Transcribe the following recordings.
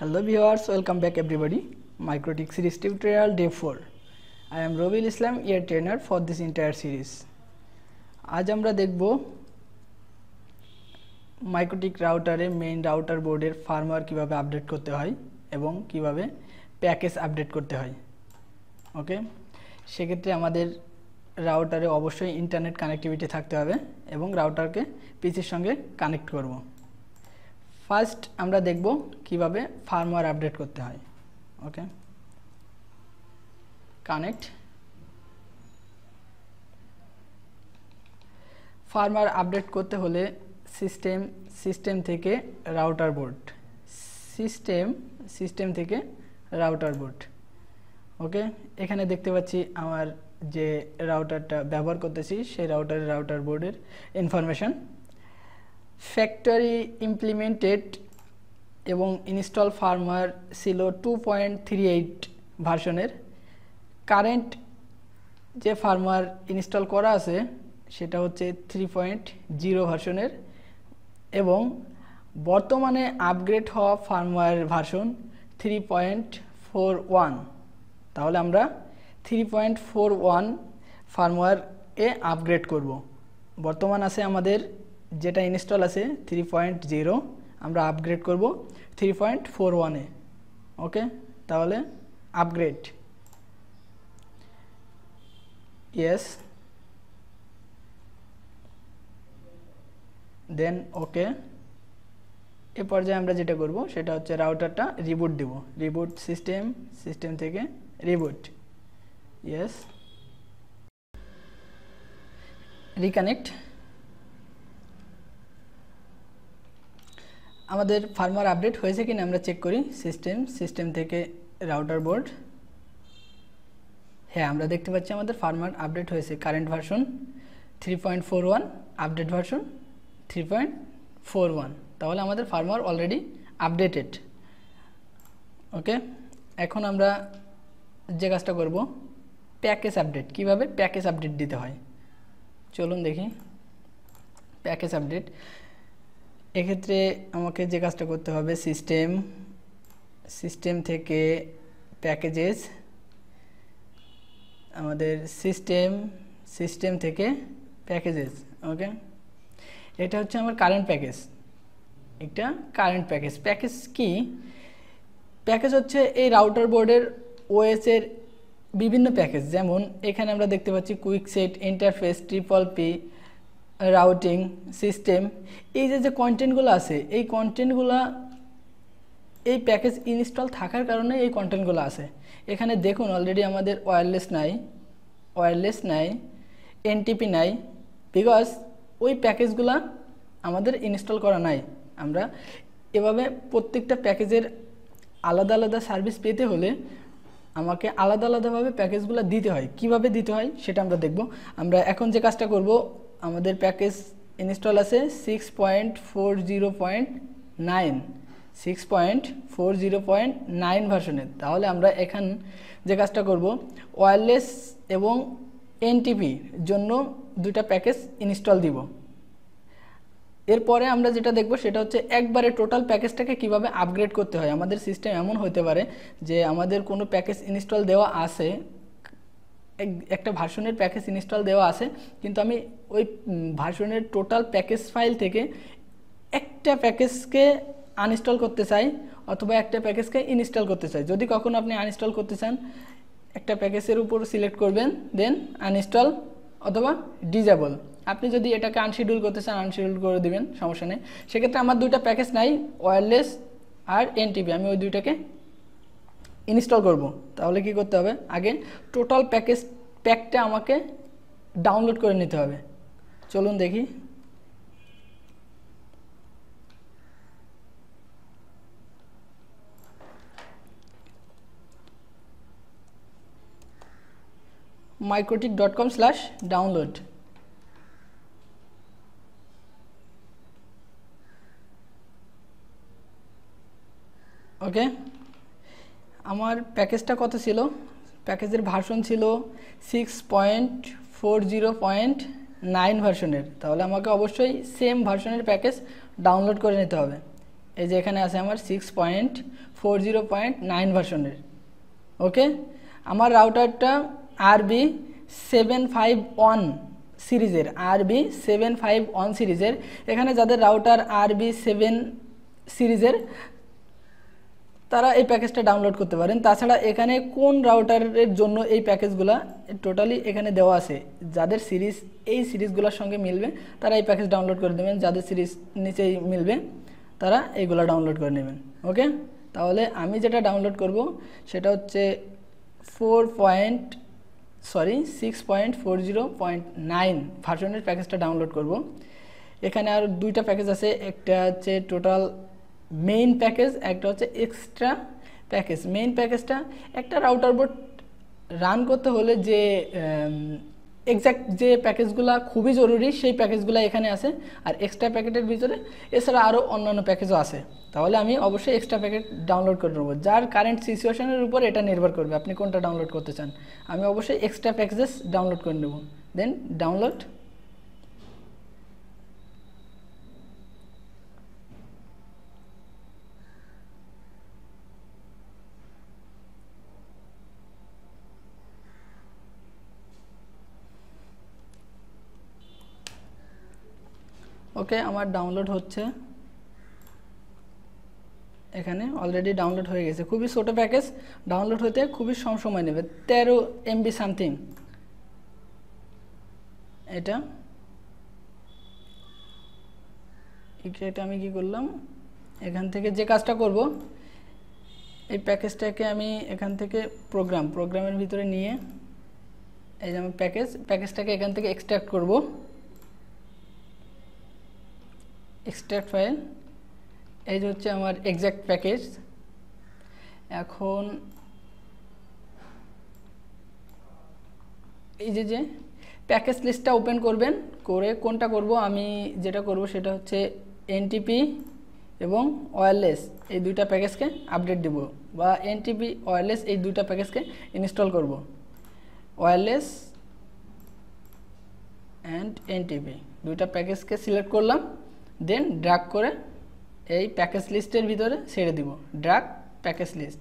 Hello viewers, welcome back everybody. Microtic series tutorial day 4. I am Robil Islam, your trainer for this entire series. আজ আমরা দেখব MikroTik রাউটারে main router বোর্ডের firmware কীভাবে update করতে হয় এবং কীভাবে প্যাকেজ আপডেট করতে হয় ওকে সেক্ষেত্রে আমাদের রাউটারে অবশ্যই ইন্টারনেট কানেক্টিভিটি থাকতে হবে এবং রাউটারকে পিসির সঙ্গে কানেক্ট করব ফার্স্ট আমরা দেখব কীভাবে ফার্মওয়্যার আপডেট করতে হয়। ওকে কানেক্ট ফার্মওয়্যার আপডেট করতে হলে সিস্টেম সিস্টেম থেকে রাউটার বোর্ড। সিস্টেম সিস্টেম থেকে রাউটার বোর্ড। ওকে এখানে দেখতে পাচ্ছি আমার যে রাউটারটা ব্যবহার করতেছি, সেই রাউটারের রাউটার বোর্ডের ইনফরমেশন ফ্যাক্টরি ইমপ্লিমেন্টেড এবং ইনস্টল ফার্মার ছিল টু পয়েন্ট থ্রি এইট ভার্সনের। কারেন্ট যে ফার্মার ইনস্টল করা আছে, সেটা হচ্ছে থ্রি পয়েন্ট জিরো ভার্সনের এবং বর্তমানে আপগ্রেড হওয়া firmware version three point four one তাহলে আমরা three point four one firmware এ আপগ্রেড করব। বর্তমান আছে আমাদের যেটা ইনস্টল আছে থ্রি পয়েন্ট জিরো আমরা আপগ্রেড করব থ্রি পয়েন্ট ফোর ওয়ানে ওকে তাহলে আপগ্রেড ইয়েস দেন ওকে এ পর্যায়ে আমরা যেটা করব, সেটা হচ্ছে রাউটারটা রিবুট দেব। রিবুট সিস্টেম সিস্টেম থেকে রিবুট ইয়েস রিকানেক্ট আমাদের ফার্মার আপডেট হয়েছে কিনা আমরা চেক করি। সিস্টেম সিস্টেম থেকে রাউটার বোর্ড হ্যাঁ আমরা দেখতে পাচ্ছি আমাদের ফার্মার আপডেট হয়েছে। Current version three point four one update version three point four one তাহলে আমাদের ফার্মার অলরেডি আপডেটেড ওকে এখন আমরা যে কাজটা করব প্যাকেজ আপডেট কীভাবে প্যাকেজ আপডেট দিতে হয়? চলুন দেখি। প্যাকেজ আপডেট এক্ষেত্রে আমাকে যে কাজটা করতে হবে সিস্টেম সিস্টেম থেকে প্যাকেজেস আমাদের সিস্টেম সিস্টেম থেকে প্যাকেজেস ওকে এটা হচ্ছে আমার কারেন্ট প্যাকেজ একটা কারেন্ট প্যাকেজ প্যাকেজ কি? প্যাকেজ হচ্ছে এই রাউটার বোর্ডের ওএসের বিভিন্ন প্যাকেজ যেমন এখানে আমরা দেখতে পাচ্ছি quick set interface triple P routing system এই যে যে কন্টেন্টগুলো আছে, এই কন্টেন্টগুলো এই প্যাকেজ ইনস্টল থাকার কারণে এই কন্টেন্টগুলো আছে। এখানে দেখুন অলরেডি আমাদের ওয়্যারলেস নাই ওয়্যারলেস নাই এনটিপি নাই বিকজ ওই প্যাকেজগুলো আমাদের ইনস্টল করা নাই। আমরা এভাবে প্রত্যেকটা প্যাকেজের আলাদা আলাদা সার্ভিস পেতে হলে আমাকে আলাদা আলাদাভাবে প্যাকেজগুলো দিতে হয়। কীভাবে দিতে হয় সেটা আমরা দেখব। আমরা এখন যে কাজটা করব আমাদের প্যাকেজ ইনস্টল আছে six point four zero point nine six point four zero point nine ভার্সনের তাহলে আমরা এখান যে কাজটা করব ওয়্যারলেস এবং এনটিপির জন্য দুটা প্যাকেজ ইনস্টল দিব। এরপরে আমরা যেটা দেখব সেটা হচ্ছে একবারে টোটাল প্যাকেজটাকে কীভাবে আপগ্রেড করতে হয়। আমাদের সিস্টেম এমন হতে পারে যে আমাদের কোনো প্যাকেজ ইনস্টল দেওয়া আছে একটা ভার্সনের প্যাকেজ ইনস্টল দেওয়া আছে, কিন্তু আমি ওই ভার্সনের টোটাল প্যাকেজ ফাইল থেকে একটা প্যাকেজকে আনইনস্টল করতে চাই, অথবা একটা প্যাকেজকে ইনস্টল করতে চাই। যদি কখনো আপনি আনইনস্টল করতে চান, একটা প্যাকেজের উপর সিলেক্ট করবেন, দেন আনইনস্টল অথবা ডিজেবল আপনি যদি এটাকে আনশিডিউল করতে চান, আনশিডিউল করে দিবেন, সমস্যা নেই। সেক্ষেত্রে আমার দুইটা প্যাকেজ নাই ওয়্যারলেস আর এনটিপি, আমি ওই দুইটাকে ইনস্টল করব। তাহলে কি করতে হবে? আগে টোটাল প্যাকেজ প্যাকটা আমাকে ডাউনলোড করে নিতে হবে। চলুন দেখি। MikroTik dot com slash download okay আমার প্যাকেজটা কত ছিল? প্যাকেজের ভার্সন ছিল six point four zero point nine ভার্সনের। তাহলে আমাকে অবশ্যই সেম ভার্সনের প্যাকেজ ডাউনলোড করে নিতে হবে। এই যে এখানে আছে আমার six point four zero point nine ভার্সনের। ওকে? আমার রাউটারটা আরবি সেভেন ফাইভ ওয়ান সিরিজের আরবি সেভেন ফাইভ ওয়ান সিরিজের। এখানে যাদের রাউটার আরবি সেভেন সিরিজের তারা এই প্যাকেজটা ডাউনলোড করতে পারেন। তাছাড়া এখানে কোন রাউটারের জন্য এই প্যাকেজগুলো টোটালি এখানে দেওয়া আছে, যাদের সিরিজ এই সিরিজগুলোর সঙ্গে মিলবে, তারা এই প্যাকেজ ডাউনলোড করে দেবেন। যাদের সিরিজ নিচেই মিলবে, তারা এইগুলো ডাউনলোড করে নেবেন। ওকে তাহলে আমি যেটা ডাউনলোড করব, সেটা হচ্ছে four point sorry six point four zero point nine ভার্সনের প্যাকেজটা ডাউনলোড করব। এখানে আর দুইটা প্যাকেজ আছে। একটা হচ্ছে টোটাল মেইন প্যাকেজ একটা হচ্ছে এক্সট্রা প্যাকেজ মেইন প্যাকেজটা একটা রাউটার বোর্ড রান করতে হলে যে এক্স্যাক্ট যে প্যাকেজগুলো খুবই জরুরি, সেই প্যাকেজগুলো এখানে আছে। আর এক্সট্রা প্যাকেটের ভিতরে এছাড়া আরও অন্যান্য প্যাকেজও আছে। তাহলে আমি অবশ্যই এক্সট্রা প্যাকেট ডাউনলোড করে নেব। যার কারেন্ট সিচুয়েশনের উপর এটা নির্ভর করবে আপনি কোনটা ডাউনলোড করতে চান। আমি অবশ্যই এক্সট্রা প্যাকেজেস ডাউনলোড করে নেব। দেন ডাউনলোড ওকে আমার ডাউনলোড হচ্ছে। এখানে অলরেডি ডাউনলোড হয়ে গেছে। খুবই ছোটো প্যাকেজ ডাউনলোড হতে খুবই কম সময় নেবে। তেরো এমবি সামথিং এটা। এটা আমি কি করলাম? এখান থেকে যে কাজটা করব, এই প্যাকেজটাকে আমি এখান থেকে প্রোগ্রাম প্রোগ্রামের ভিতরে নিয়ে এই যে আমি প্যাকেজ প্যাকেজটাকে এখান থেকে এক্সট্রাক্ট করব। এক্সট্রাক্ট ফাইল এই যে হচ্ছে আমার এক্স্যাক্ট প্যাকেজ এখন এই যে যে প্যাকেজ লিস্টটা ওপেন করবেন, করে কোনটা করব, আমি যেটা করব সেটা হচ্ছে এনটিপি এবং ওয়্যারলেস এই দুইটা প্যাকেজকে আপডেট দেব বা এনটিপি ওয়্যারলেস এই দুইটা প্যাকেজকে ইনস্টল করব। ওয়্যারলেস অ্যান্ড এনটিপি দুইটা প্যাকেজকে সিলেক্ট করলাম। দেন ড্রাগ করে এই প্যাকেজ লিস্টের ভিতরে ছেড়ে দিব। Drag package list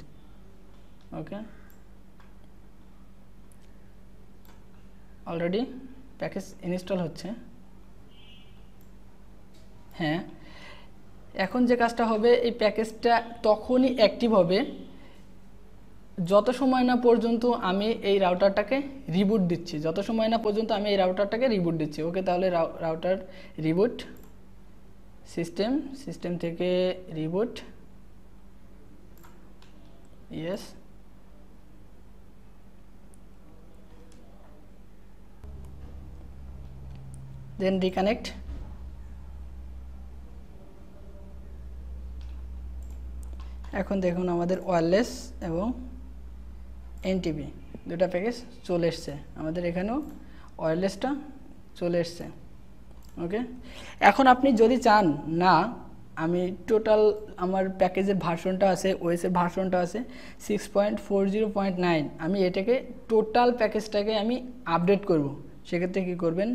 okay already package install হচ্ছে। হ্যাঁ। এখন যে কাজটা হবে, এই প্যাকেজটা তখনই অ্যাক্টিভ হবে। যত সময় না পর্যন্ত আমি এই রাউটারটাকে রিবুট দিচ্ছি, যত সময় না পর্যন্ত আমি এই রাউটারটাকে রিবুট দিচ্ছি। ওকে তাহলে রাউটার রিবুট সিস্টেম সিস্টেম থেকে রিবুট ইয়েস দেন রিকানেক্ট এখন দেখুন আমাদের ওয়্যারলেস এবং এনটিভি দুটা প্যাকেজ চলে এসছে। আমাদের এখানেও ওয়্যারলেসটা চলে এসছে। ওকে এখন আপনি যদি চান, না, আমি টোটাল আমার প্যাকেজের ভার্সনটা আছে ওএসের ভার্সনটা আছে six point four zero point nine আমি এটাকে টোটাল প্যাকেজটাকে আমি আপডেট করব। সেক্ষেত্রে কী করবেন?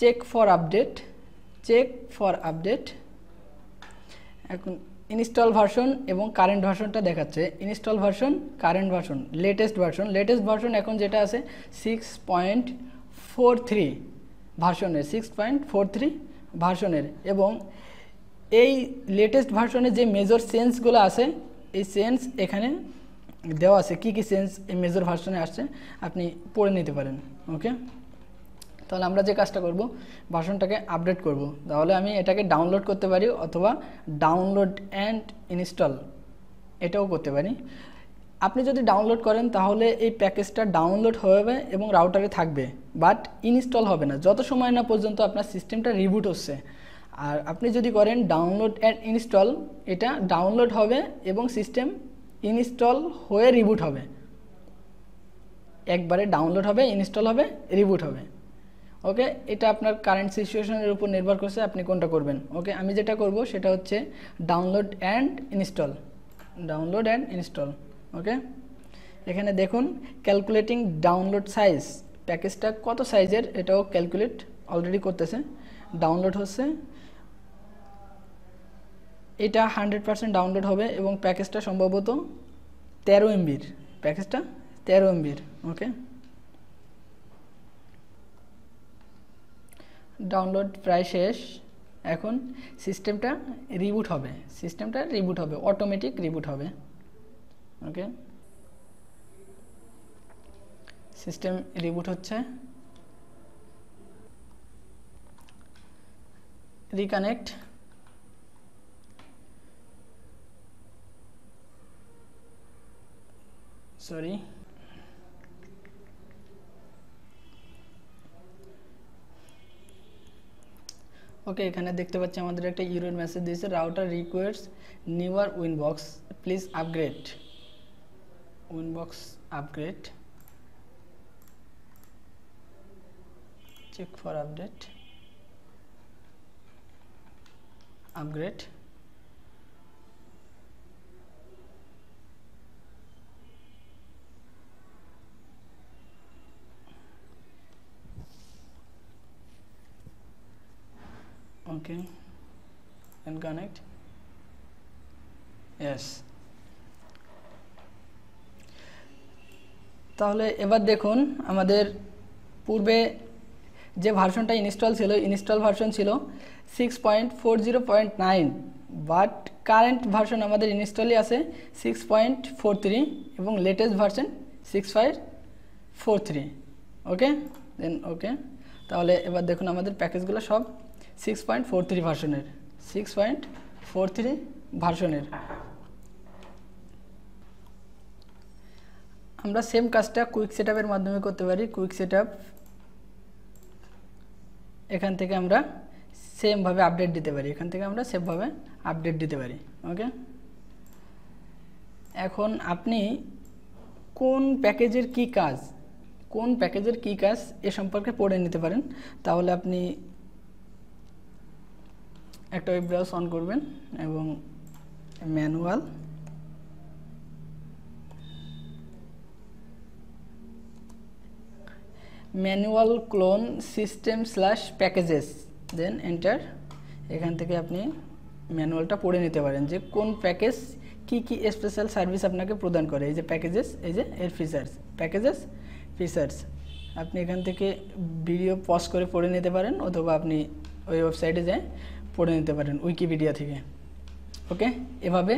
Check for update check for update এখন ইনস্টল ভার্সন এবং কারেন্ট ভার্সনটা দেখাচ্ছে। Install version current version latest version latest version এখন যেটা আছে সিক্স পয়েন্ট ফোর থ্রি ভার্সনের সিক্স পয়েন্ট ফোর থ্রি ভার্সনের এবং এই লেটেস্ট ভার্সনে যে মেজর সেন্সগুলো আছে, এই সেন্স এখানে দেওয়া আছে। কি কি সেন্স এই মেজর ভার্সনে আসছে, আপনি পড়ে নিতে পারেন ওকে তাহলে আমরা যে কাজটা করব, ভার্সনটাকে আপডেট করব। তাহলে আমি এটাকে ডাউনলোড করতে পারি অথবা ডাউনলোড অ্যান্ড ইনস্টল এটাও করতে পারি। আপনি যদি ডাউনলোড করেন, তাহলে এই প্যাকেজটা ডাউনলোড হবে এবং রাউটারে থাকবে। বাট ইনস্টল হবে না। যত সময় না পর্যন্ত আপনার সিস্টেমটা রিবুট হচ্ছে। আর আপনি যদি করেন ডাউনলোড অ্যান্ড ইনস্টল এটা ডাউনলোড হবে এবং সিস্টেম ইনস্টল হয়ে রিবুট হবে। একবারে ডাউনলোড হবে ইনস্টল হবে রিবুট হবে। ওকে এটা আপনার কারেন্ট সিচুয়েশনের উপর নির্ভর করছে আপনি কোনটা করবেন। ওকে আমি যেটা করব সেটা হচ্ছে download and install download and install okay এখানে দেখুন ক্যালকুলেটিং ডাউনলোড সাইজ প্যাকেজটা কত সাইজের এটাও ক্যালকুলেট অলরেডি করতেছে। ডাউনলোড হচ্ছে। এটা হান্ড্রেড পার্সেন্ট ডাউনলোড হবে এবং প্যাকেজটা সম্ভবত তেরো এমবির প্যাকেজটা তেরো এমবির ওকে ডাউনলোড প্রায় শেষ। এখন সিস্টেমটা রিবুট হবে। সিস্টেমটা রিবুট হবে অটোমেটিক রিবুট হবে ওকে সিস্টেম রিবুট হচ্ছে। রিকানেক্ট সরি ওকে এখানে দেখতে পাচ্ছি আমাদের একটা ইউরোর মেসেজ দিয়েছে router requires newer WinBox please upgrade WinBox upgrade check for update upgrade okay and connect yes তাহলে এবার দেখুন আমাদের পূর্বে যে ভার্সনটা ইনস্টল ছিল, ইনস্টল ভার্সন ছিল six point four zero point nine but current version আমাদের ইনস্টলই আছে সিক্স পয়েন্ট ফোর থ্রি এবং latest version six five four three okay then okay তাহলে এবার দেখুন আমাদের প্যাকেজগুলো সব সিক্স পয়েন্ট ফোর থ্রি ভার্সনের সিক্স পয়েন্ট ফোর থ্রি ভার্সনের আমরা সেম কাজটা কুইক সেট মাধ্যমে করতে পারি কুইক সেট এখান থেকে আমরা সেমভাবে আপডেট দিতে পারি। এখান থেকে আমরা সেমভাবে আপডেট দিতে পারি। ওকে এখন আপনি কোন প্যাকেজের কি কাজ, কোন প্যাকেজের কি কাজ এ সম্পর্কে পড়ে নিতে পারেন। তাহলে আপনি একটা ওয়েব ব্রাউজ অন করবেন এবং manual manual clone system slash packages then enter এখান থেকে আপনি ম্যানুয়ালটা পড়ে নিতে পারেন যে কোন প্যাকেজ কি কি স্পেশাল সার্ভিস আপনাকে প্রদান করে। এই যে প্যাকেজেস এই যে এর ফিচার্স প্যাকেজেস ফিচার্স আপনি এখান থেকে ভিডিও পজ করে পড়ে নিতে পারেন অথবা আপনি ওই ওয়েবসাইটে যেয়ে পড়ে নিতে পারেন উইকিপিডিয়া থেকে। ওকে এভাবে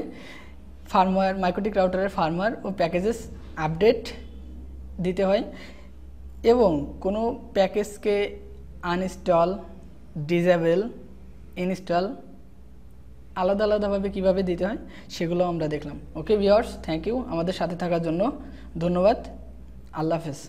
ফার্মওয়্যার মাইক্রোটিক রাউটারের ফার্মওয়্যার ও প্যাকেজেস আপডেট দিতে হয়। এবং কোনো প্যাকেজকে আনইনস্টল ডিজেবল ইনস্টল, আলাদা আলাদাভাবে কীভাবে দিতে হয় সেগুলো আমরা দেখলাম। ওকে ভিওর্স থ্যাংক ইউ আমাদের সাথে থাকার জন্য ধন্যবাদ। আল্লাহ হাফেজ।